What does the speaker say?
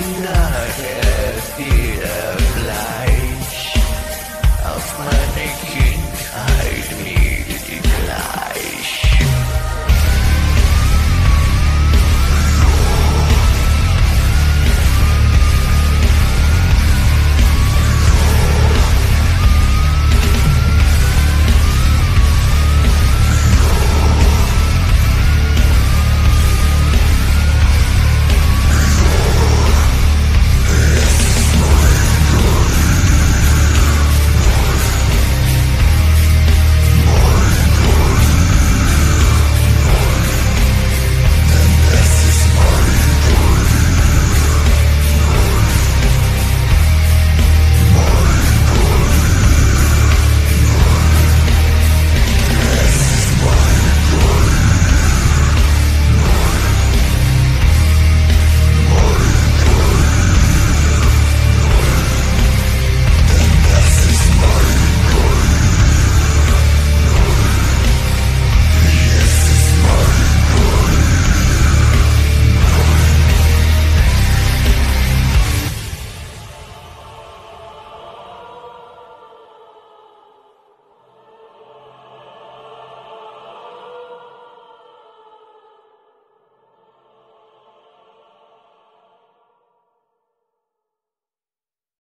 Von manchen Tage wieder gleich. Auf meine